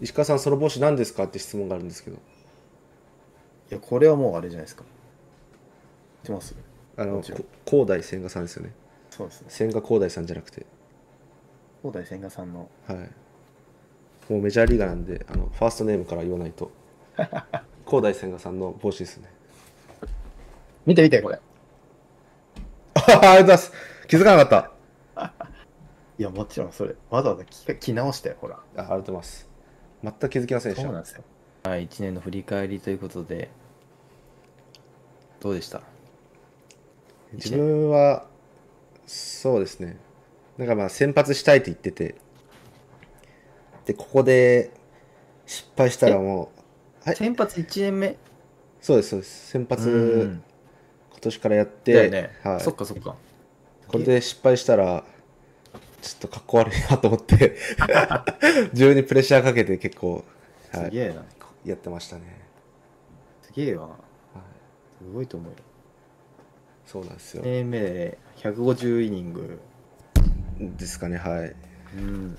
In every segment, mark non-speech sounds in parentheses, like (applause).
石川さんその帽子何ですかって質問があるんですけど。いやこれはもうあれじゃないですか。知ってます？あの広大千賀さんですよね。そうですね。千賀広大さんじゃなくて。広大千賀さんの。はい。もうメジャーリーガーなんであのファーストネームから言わないと。(laughs) 広大千賀さんの帽子ですね。見て見てこれ。(laughs) ありがとうございます。気づかなかった。(laughs) いやもちろんそれ。わざわざ着着直したよほら。あありがとうございます全く気づきませんでした。そうなんですよ。はい1年の振り返りということで。どうでした？自分はそうですね。なんかまあ先発したいって言ってて。でここで失敗したらもうはい。先発1年目？そうですそうです。先発うん。今年からやって、ね、はい、そっかそっか。これで失敗したらちょっとかっこ悪いなと思って (laughs) 自分にプレッシャーかけて結構、はい、すげえな。やってましたね、すげえわ。はい、すごいと思うよ。そうなんですよ。1年目で150イニング。ですかねはい。うん。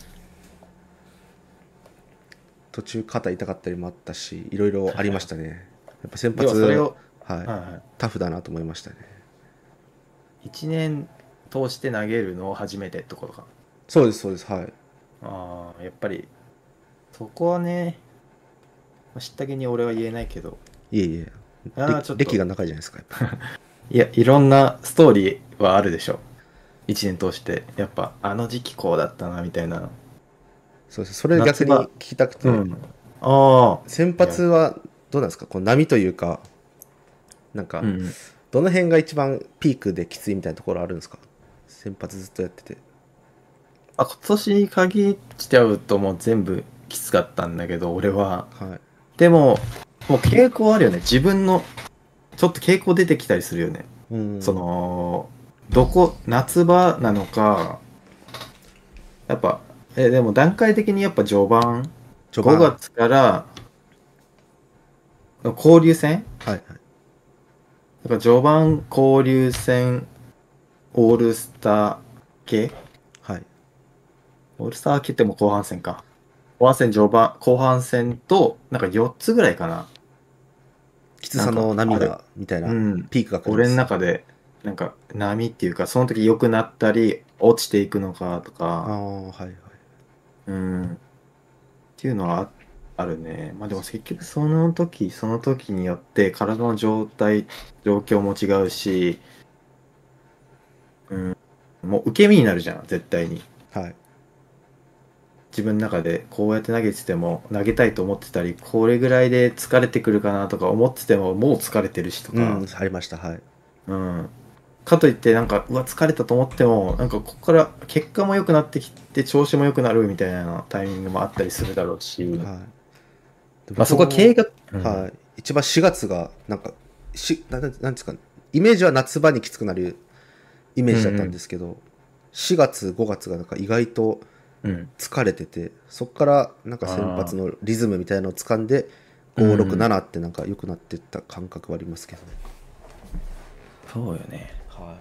途中肩痛かったりもあったしいろいろありましたね。やっぱ先発それを、はい。はいはタフだなと思いましたね。い、1年通して投げるのを初めてってことか。そうですそうですはい。ああやっぱりそこはね知った気に俺は言えないけど。いえいえ。あーちょっと。歴歴が長いじゃないですかやっぱ。(laughs) いやいろんなストーリーはあるでしょ。1年通して。やっぱあの時期こうだったなみたいな。そうです。それ逆に聞きたくて、うん。あ先発はどうなんですか？こう波というかなんか、あうん。どの辺が一番ピークできついみたいなところあるんですか？先発ずっとやってて。あ今年に限っちゃうともう全部きつかったんだけど俺は。はい。でももう傾向あるよね。自分のちょっと傾向出てきたりするよね、うん。そのどこ夏場なのかやっぱえでも段階的にやっぱ序盤序盤。5月から交流戦？はいはい。だから序盤交流戦オールスター系？はい。オールスター系ってもう後半戦か。後半戦序盤後半戦となんか4つぐらいかな。きつさの波がみたいな、うん。ピークが来るん俺の中でなんか波っていうかその時良くなったり落ちていくのかとあか。あはいはい。うん。っていうのはああるね。まあでも結局その時その時によって体の状態状況も違うしうんもう受け身になるじゃん絶対に。はい。自分の中でこうやって投げてても投げたいと思ってたりこれぐらいで疲れてくるかなとか思っててももう疲れてるしとか、うんありましたはい。うん、かといってなんかうわ疲れたと思ってもなんかここから結果も良くなってきて調子も良くなるみたいなタイミングもあったりするだろうし、はい。まあ、そこは経営が、うん。はい、一番4月がなんかしなんなんですかイメージは夏場にきつくなるイメージだったんですけど、4月5月がなんか意外とうん、疲れててそこからなんか先発のリズムみたいなのを掴んでうん567ってなんか良くなってった感覚はありますけどね、そうよね。は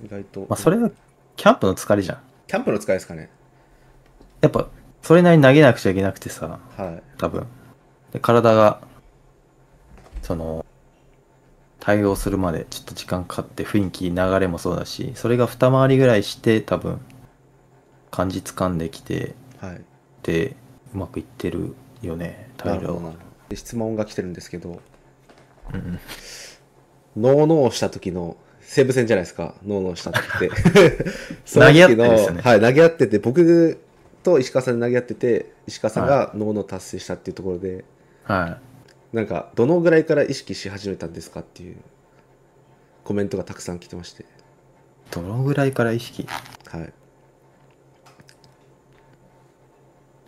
い、意外と、まあそれはキャンプの疲れじゃん。キャンプの使いですかね。やっぱそれなりに投げなくちゃいけなくてさはい。多分。で体がその対応するまでちょっと時間かかって雰囲気流れもそうだしそれが二回りぐらいして多分感じ掴んできてはい。でうまくいってるよねな大量で質問が来てるんですけどうんノーノーした時の西武戦じゃないですか。ノーノーした時って。(laughs) 投げ合ってるんその時のですよねはい投げ合ってて僕と石川さんで投げ合ってて石川さんがノーノー達成したっていうところで、はいなんかどのぐらいから意識し始めたんですかっていうコメントがたくさん来てまして。どのぐらいから意識？は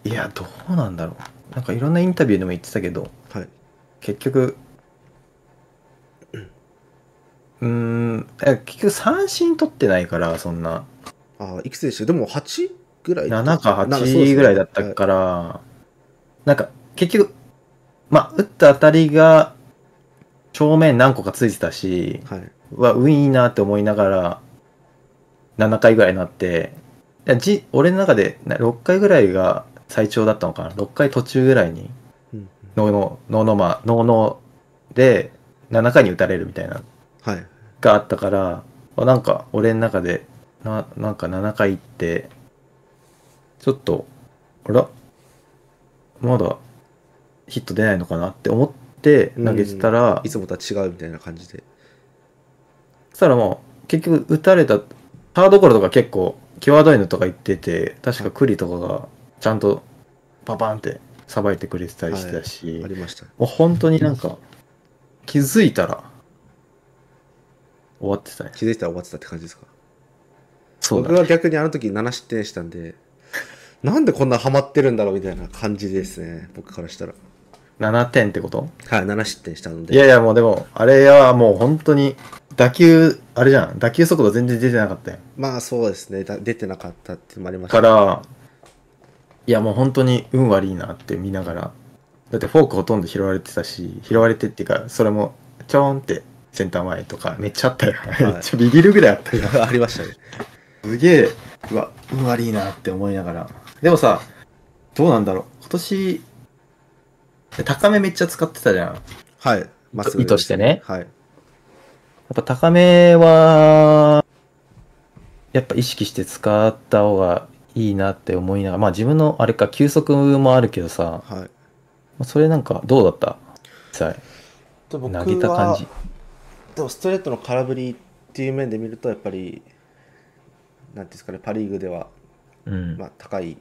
い。いやどうなんだろう。なんかいろんなインタビューでも言ってたけどはい。結局うーんえ結局三振取ってないからそんな。ああいくつでした？でも8ぐらい7かなんそうですね8ぐらいだったから、なんか結局まあ打った当たりが正面何個かついてたしはい、はい、は運いいなって思いながら7回ぐらいになっていやじ俺の中でな6回ぐらいが最長だったのかな。6回途中ぐらいにうん。ノーノーノーノーマーノーノーで7回に打たれるみたいな。はい。があったからあなんか俺の中でななんか7回行ってちょっとあら？まだヒット出ないのかなって思って投げてたら、いつもとは違うみたいな感じで。そしたらもう結局打たれたハードゴロとか結構際どいのとか言ってて確かクリとかがちゃんとパパンってさばいてくれてたりしてたし、ありました。もう本当になんか気づいたら終わってたね気づいたら終わってたって感じですか？そうだね。僕は逆にあの時7失点したんでなんでこんなハマってるんだろうみたいな感じですね僕からしたら7点ってこと？はい7失点したので。いやいやもうでもあれはもう本当に打球あれじゃん。打球速度全然出てなかったよ。まあそうですね。だ出てなかったってもありました。からいやもう本当に運悪いなって見ながら。だってフォークほとんど拾われてたし拾われてっていうかそれもちょーんってセンター前とかめっちゃあったよ、い。(laughs) めっちゃビビるぐらいあったよ。(laughs) ありましたね。すげえうわ運悪いなって思いながら。でもさどうなんだろう。今年高めめっちゃ使ってたじゃん。やはい。まっすぐ意図してね。はい。っぱ高めはやっぱ意識して使った方がいいなって思いながらまあ自分のあれか球速もあるけどさ。はい。それなんかどうだった？実際。投げた感じ。はでもストレートの空振りっていう面で見るとやっぱりなんていうんですかねパ・リーグでは、うん、まあ、高い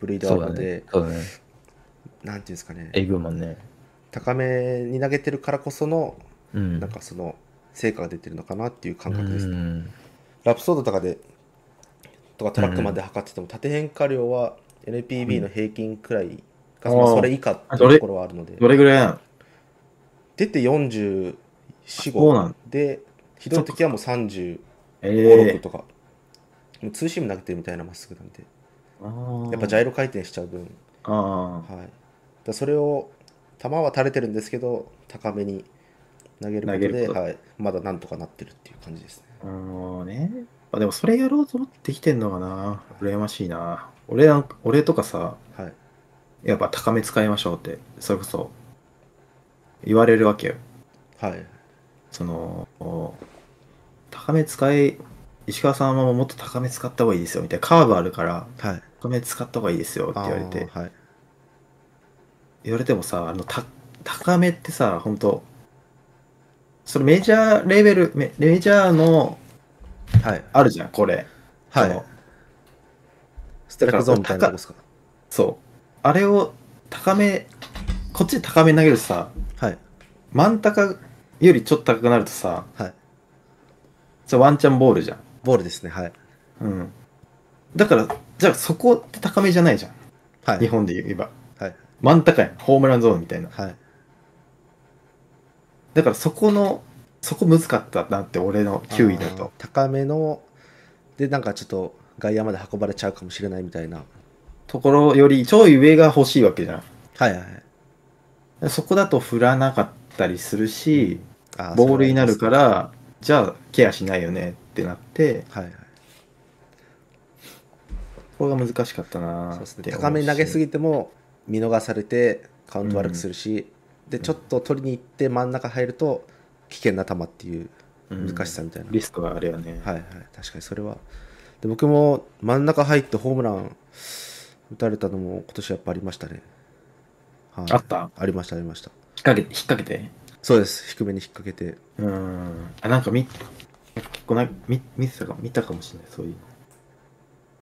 ブリードあそうだるので、ね。そうだねなんていうんですかね。えぐいもんね。高めに投げてるからこそのうん。なんかその成果が出てるのかなっていう感覚ですね、うん。ラプソードとかでとかトラックまで測ってても縦変化量は NPB の平均くらいか、うんまあそれ以下っていうところはあるのでどれぐらい出て44、そうなん。5でひどい時はもう35、え6えとか。もうツーシーム投げてるみたいなまっすぐなんで。やっぱジャイロ回転しちゃう分、あはい、だそれを球は垂れてるんですけど高めに投げることで、はい、まだなんとかなってるっていう感じですね。あのね。あでもそれやろうと思ってきてんのかな。羨ましいな。俺なんか俺とかさはい。やっぱ高め使いましょうってそれこそ言われるわけよ。はい。その高め使い石川さんはもっと高め使った方がいいですよみたいな。カーブあるからはい。高め使った方がいいですよって言われて。はい言われてもさあのた高めってさ本当それメジャーレベルメメジャーのはい。あるじゃんこれ。はい。ストライクゾーンみたいなとこですか？そう。あれを高めこっちで高めに投げるとさはい。真ん中よりちょっと高くなるとさはい。それワンチャンボールじゃん。ボールですねはい。うん。だからじゃあそこって高めじゃないじゃん。はい。日本で言えば。はい真ん中やん。ホームランゾーンみたいな。はい。だからそこのそこ難かったなって俺の9位だと。高めのでなんかちょっと外野まで運ばれちゃうかもしれないみたいな。ところよりちょい上が欲しいわけじゃはいはいはい。んそこだと振らなかったりするしあボールになるらからじゃあケアしないよねってなってはいはい。これが難しかったなそうですね。高めに投げすぎても見逃されてカウント悪くするし、でちょっと取りに行って真ん中入ると危険な球っていう難しさみたいな、リスクがあるよね、はいはい。確かにそれは。で僕も真ん中入ってホームラン打たれたのも今年やっぱありましたね、はい、あった？ありましたありました。引っ掛けて引っ掛けて？そうです。低めに引っ掛けて。うん。あなんか見結構な見見てたか見たかもしれないそういうの